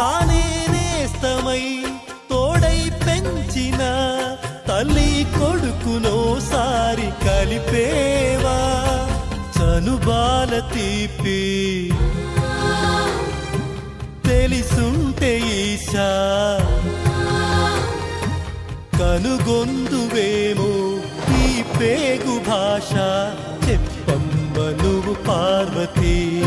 తానే నేస్తమై తోడై పెంచిన తల్లి కొడుకునోసారి కలిపేవా? చనుబాల తీపి. తెలిసుంటే ఈశా. కనుగొందువేమో ఈ పేగు భాష. చెప్పమ్మ నువ్వు పార్వతి.